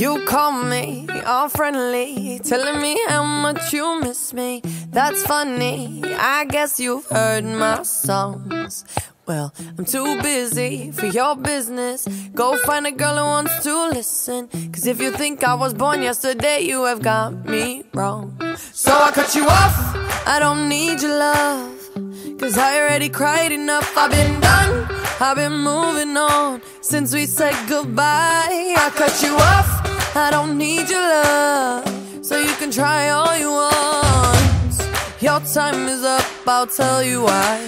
You call me all friendly, telling me how much you miss me. That's funny, I guess you've heard my songs. Well, I'm too busy for your business. Go find a girl who wants to listen. Cause if you think I was born yesterday, you have got me wrong. So I cut you off, I don't need your love. Cause I already cried enough, I've been done. I've been moving on since we said goodbye. I cut you off, I don't need your love. So you can try all you want. Your time is up, I'll tell you why.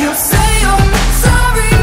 You say you're sorry,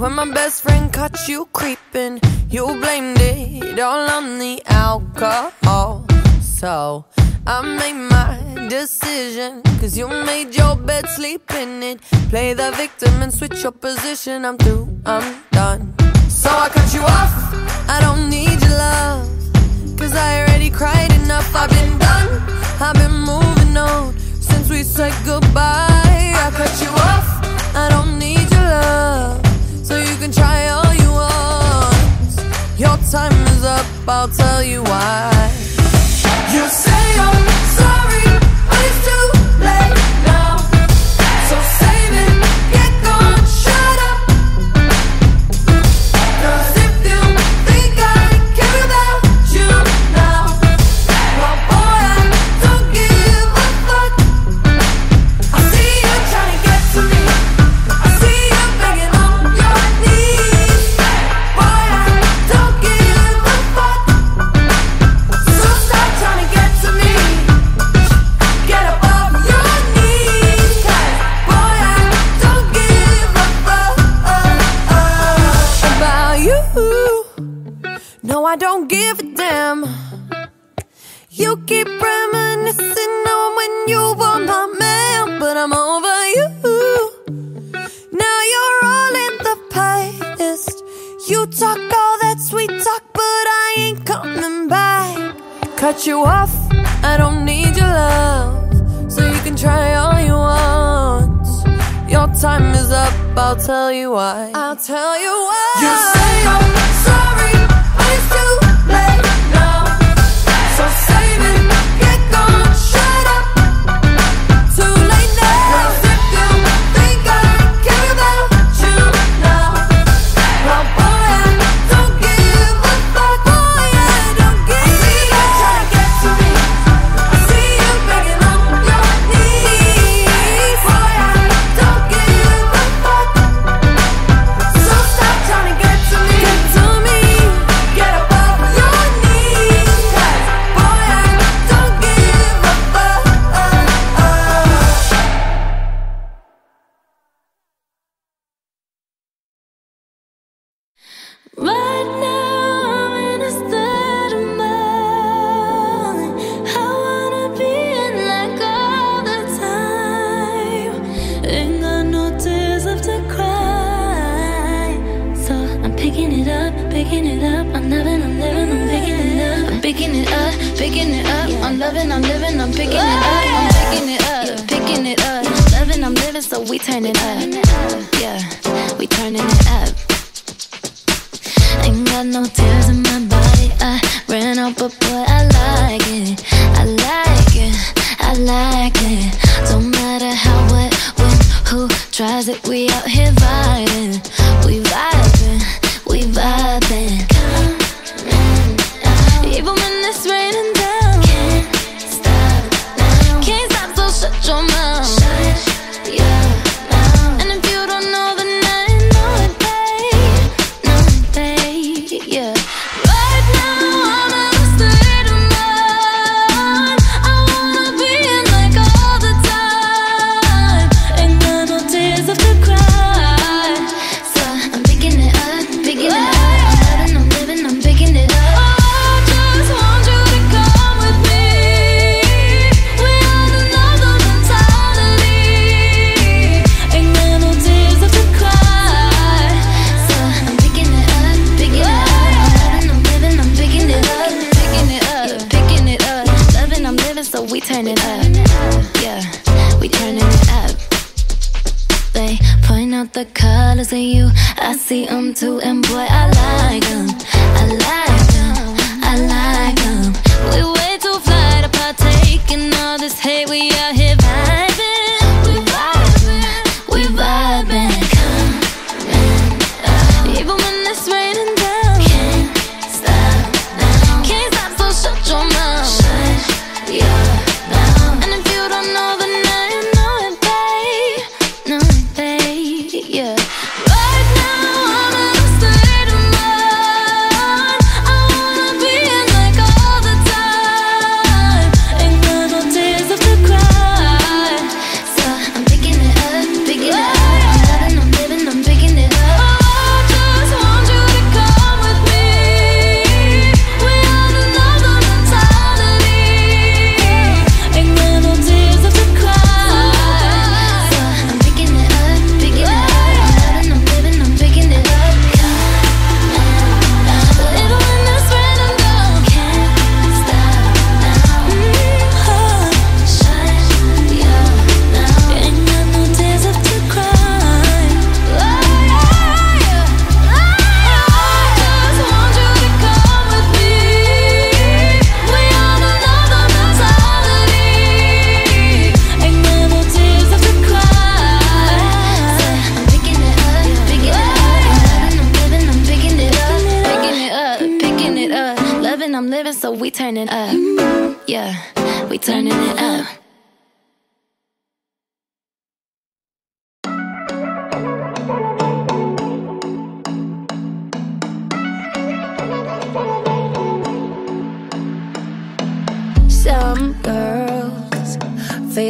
when my best friend caught you creeping. You blamed it all on the alcohol. So I made my decision. Cause you made your bed, sleep in it. Play the victim and switch your position. I'm through, I'm done. So I cut you off. I don't need your love. Cause I already cried enough. I've been done. I've been moving on since we said goodbye. I cut you off. I don't need your love. So you can try all you want. Your time is up. I'll tell you why. You I don't give a damn. You keep reminiscing on when you were my man, but I'm over you. Now you're all in the past. You talk all that sweet talk, but I ain't coming back. Cut you off, I don't need your love. So you can try all you want. Your time is up, I'll tell you why. I'll tell you why. You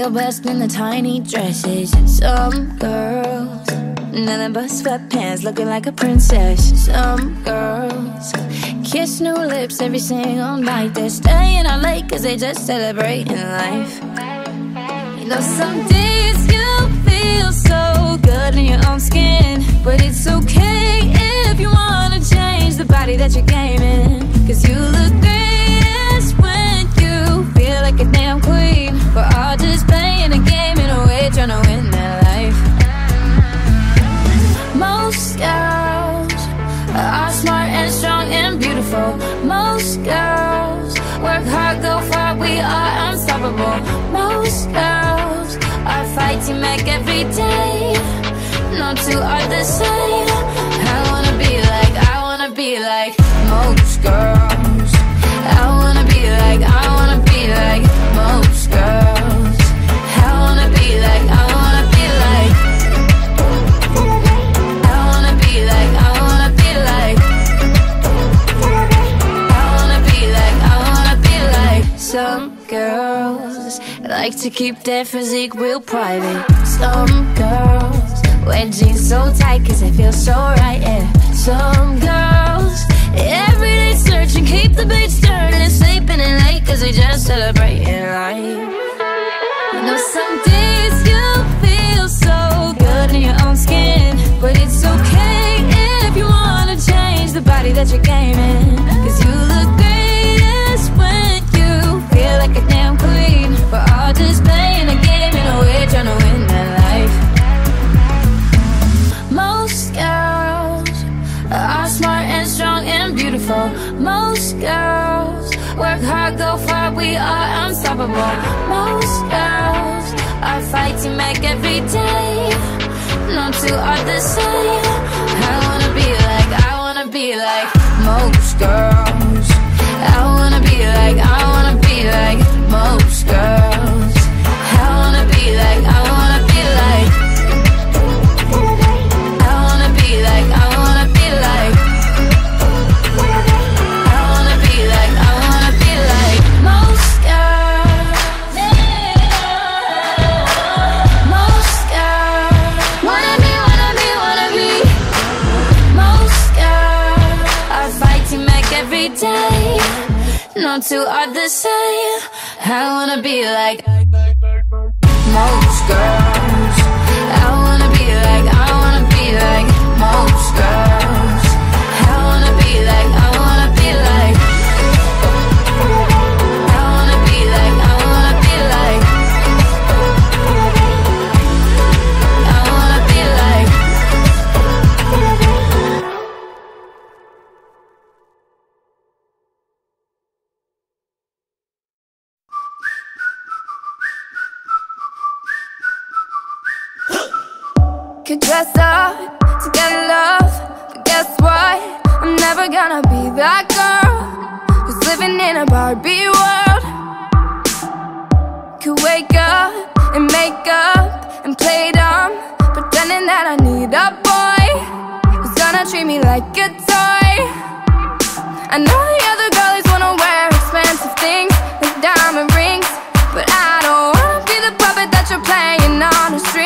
your best in the tiny dresses. Some girls, nothing but sweatpants, looking like a princess. Some girls, kiss new lips every single night. They're staying out late cause they just celebrating life. You know, some days you feel so good in your own skin, but it's okay if you wanna change the body that you're gaming. Cause you look great when you feel like a damn queen. But Playing a game in a way, trying to win their life. Most girls are smart and strong and beautiful. Most girls work hard, go far, we are unstoppable. Most girls are fighting back every day Not two are the same. to keep their physique real private. two other the same. two are the same. I wanna be like. could dress up to get love. But guess what? I'm never gonna be that girl Who's living in a Barbie world. Could wake up and make up and play dumb Pretending that I need a boy Who's gonna treat me like a toy. I know the other girlies wanna wear expensive things like diamond rings But I don't wanna be the puppet that you're playing on a string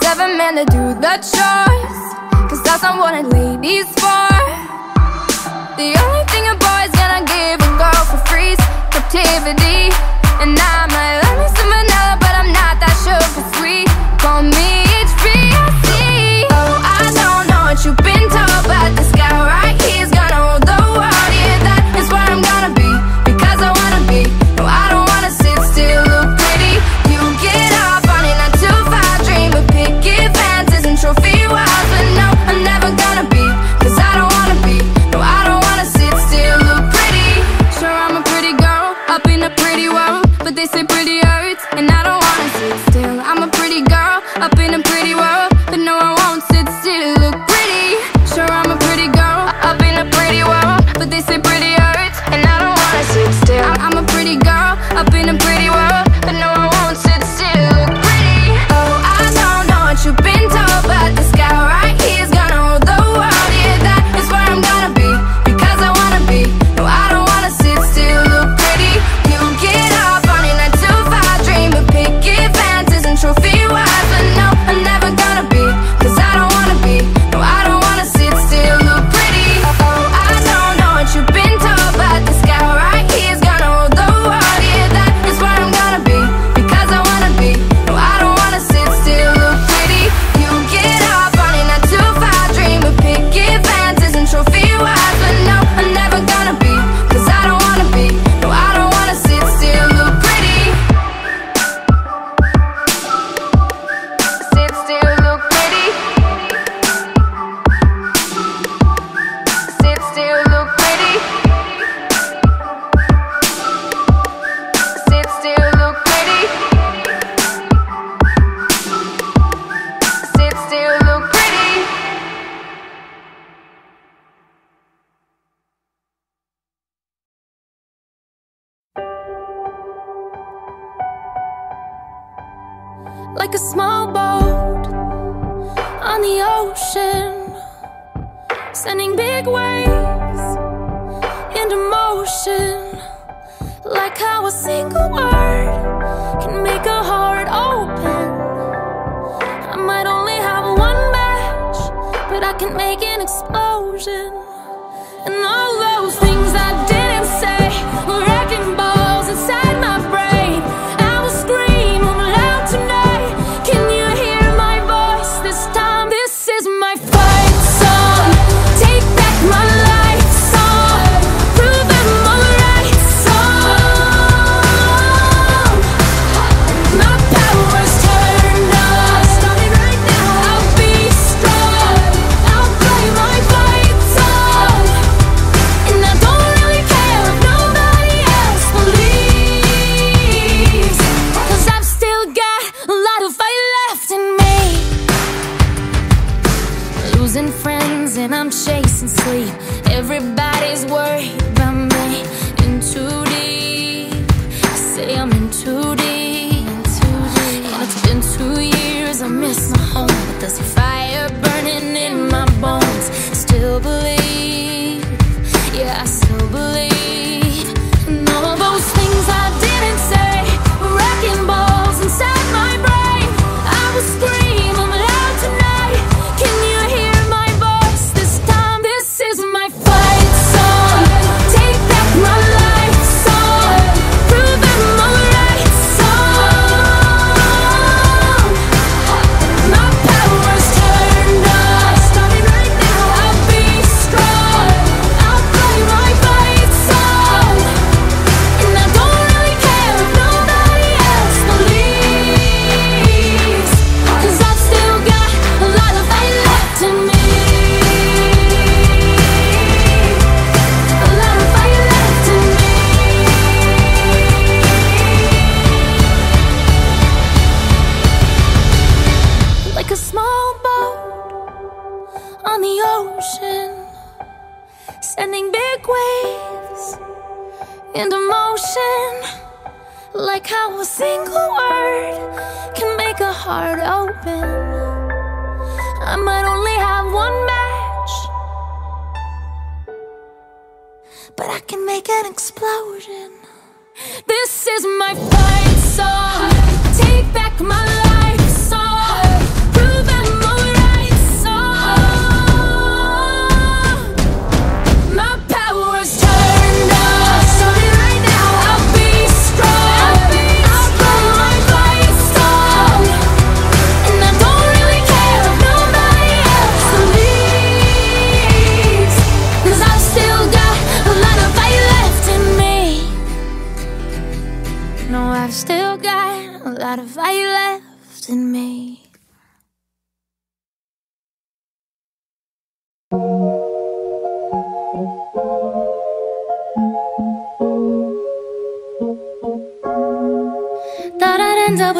seven men to do the chores. Cause that's not what a lady's for. The only thing a boy's gonna give a girl for free's captivity. And I'm like waves into motion. Like how a single word can make a heart open. I might only have one match, but I can make an explosion. And all those things. miss my home, but there's a fire burning in my bones. Still believe. Like how a single word can make a heart open. I might only have one match But I can make an explosion. This is my fight song. Take back my life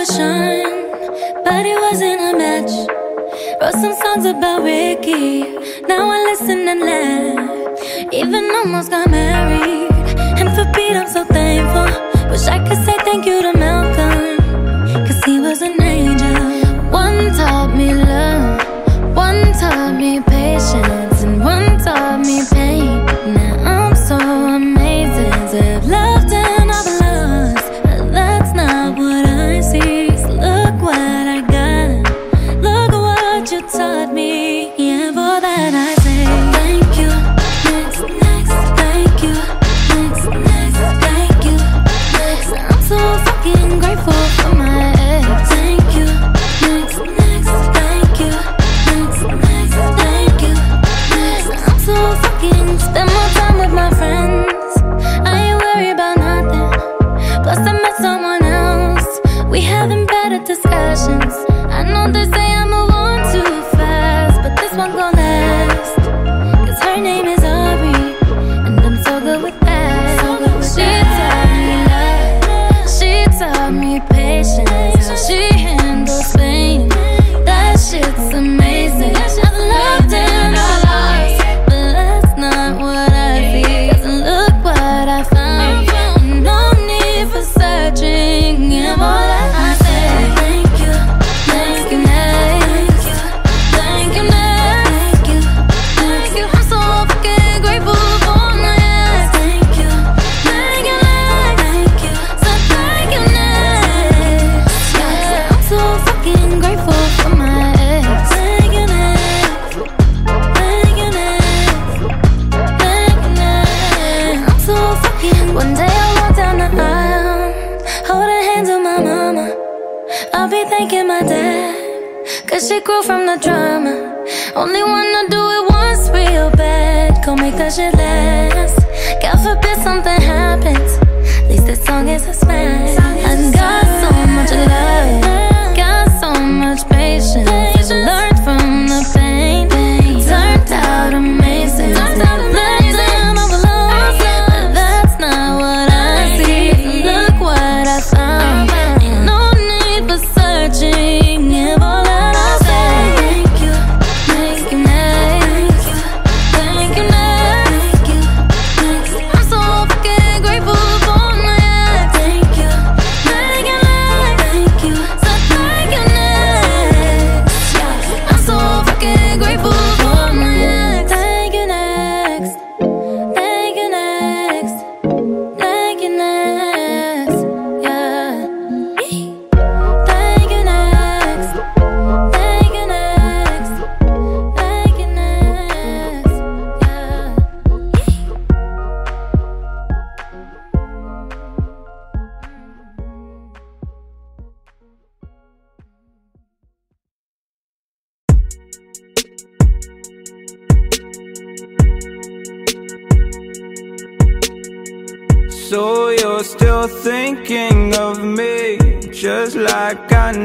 shine but it wasn't a match. Wrote some songs about Ricky, now I listen and laugh. Even almost got married, and for Pete I'm so thankful. Wish I could say thank you to Mel.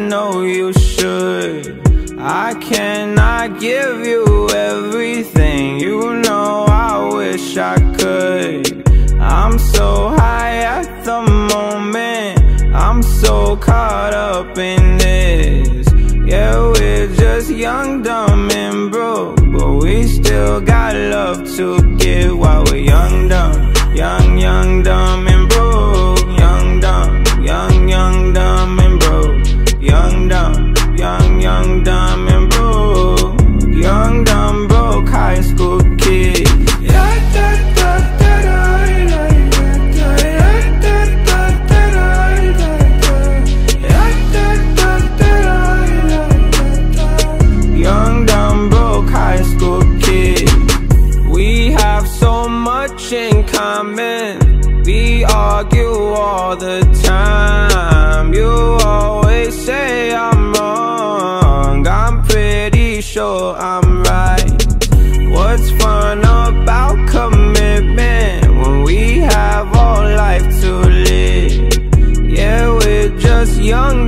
know you should. I cannot give you everything. You know I wish I could. I'm so high at the moment. I'm so caught up in this. Yeah, we're just young, dumb, and broke. But we still got love to give While we're young, dumb, young, young, dumb all the time. You always say I'm wrong. I'm pretty sure I'm right. What's fun about commitment when we have all life to live? Yeah, we're just young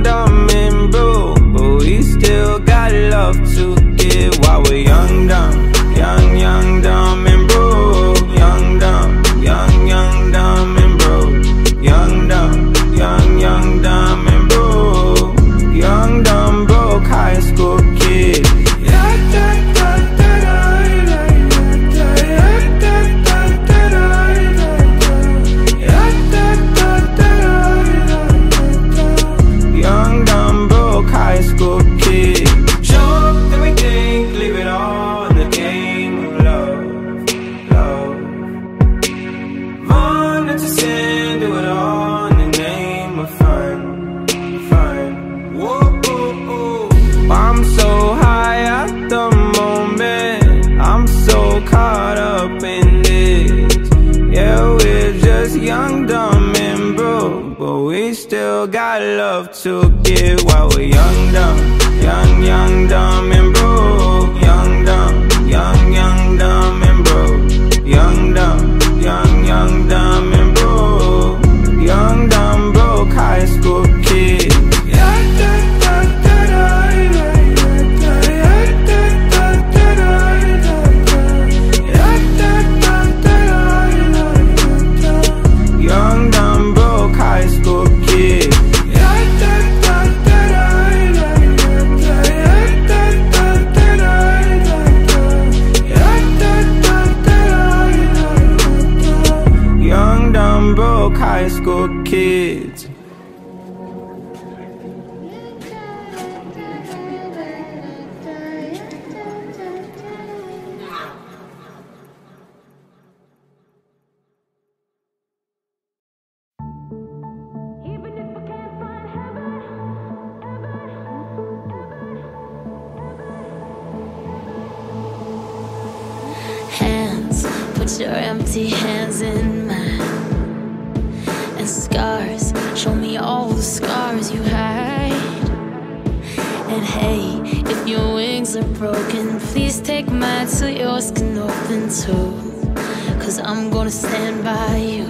stand by you.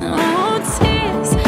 Oh, tears.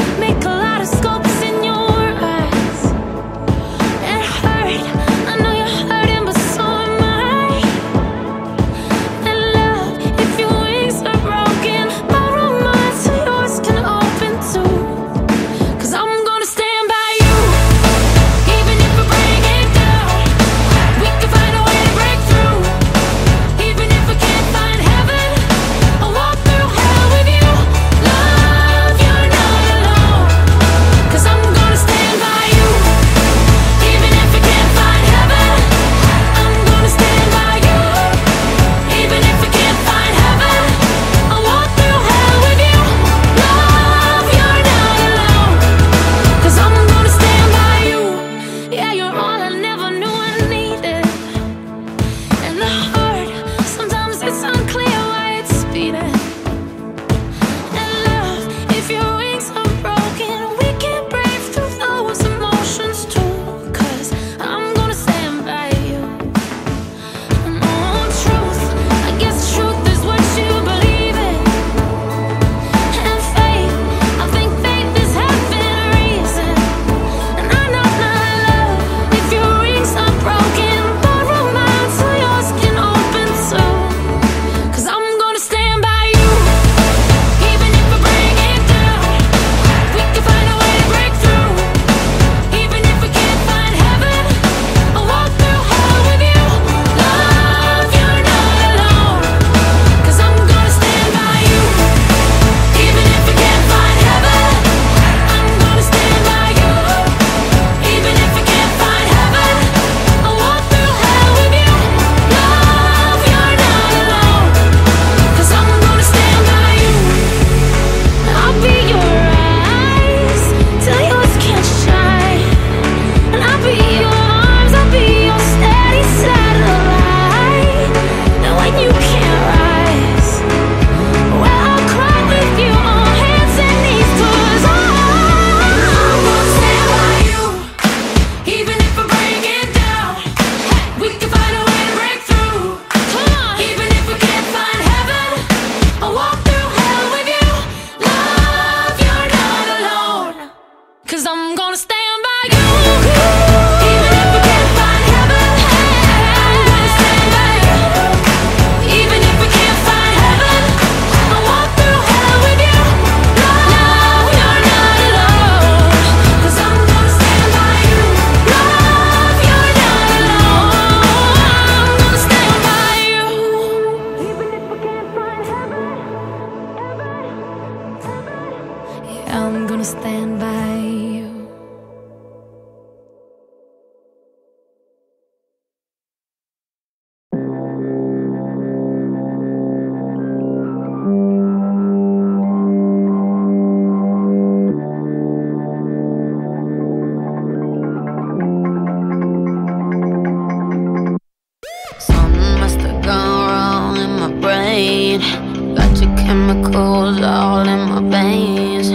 chemicals all in my veins.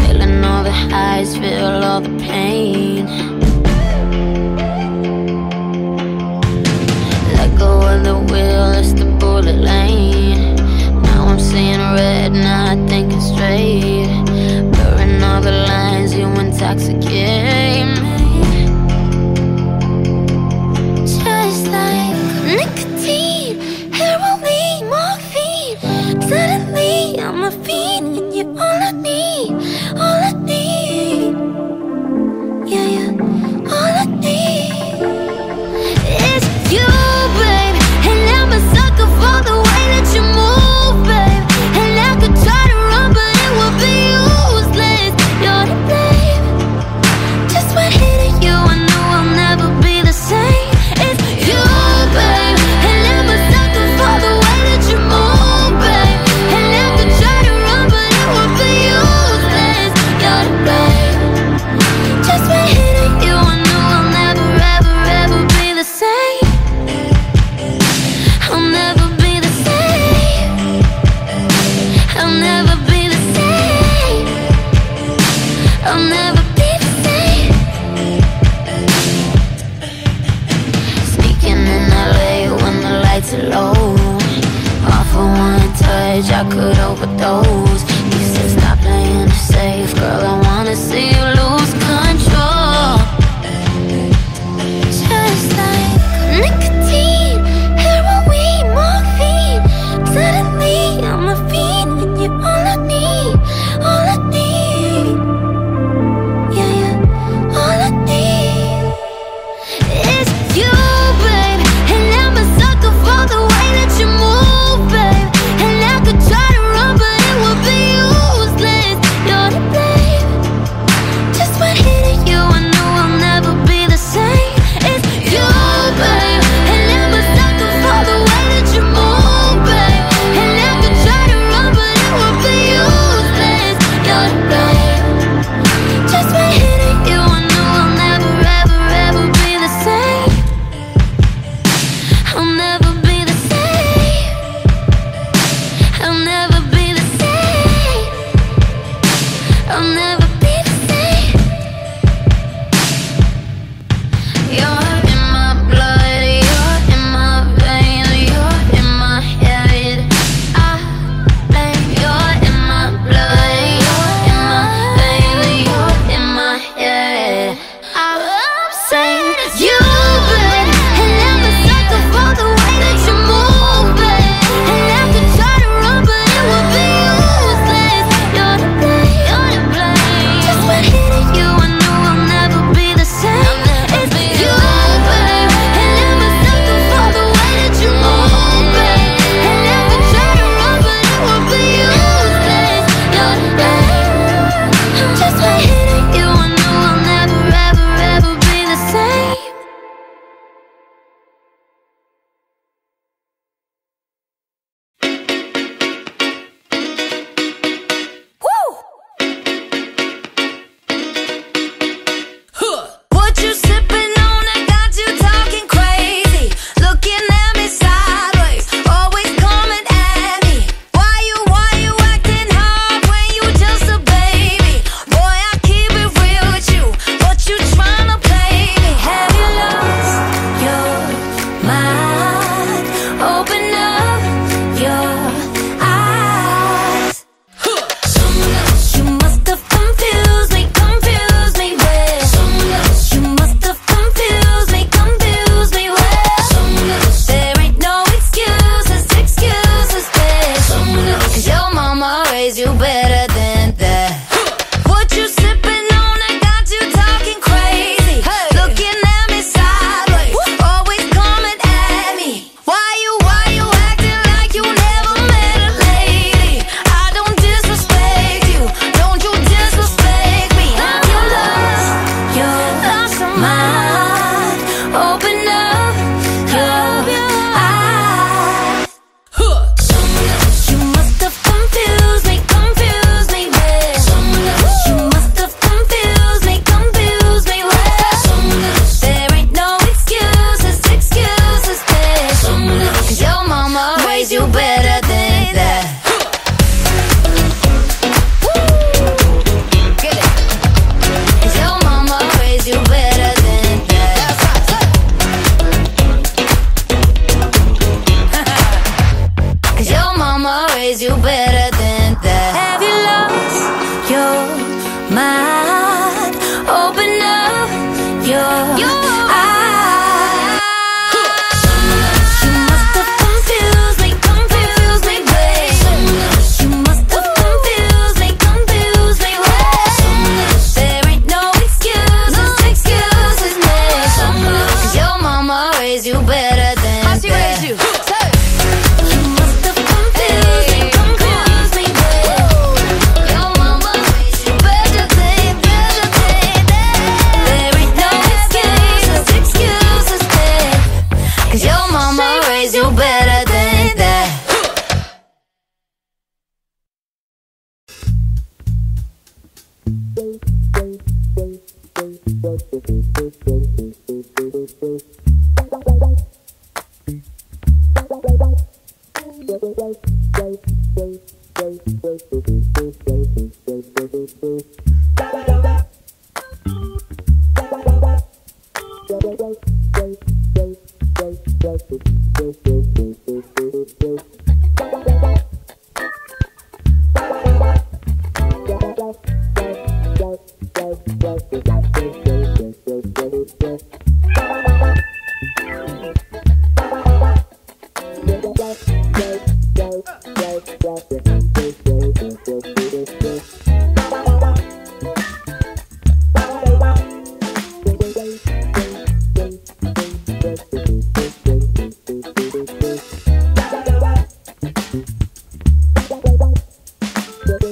Feeling all the highs, feel all the pain. Let go of the wheel, it's the bullet lane. Now I'm seeing red, not thinking straight. Blurring all the lines, you intoxicate me.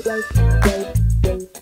Yeah.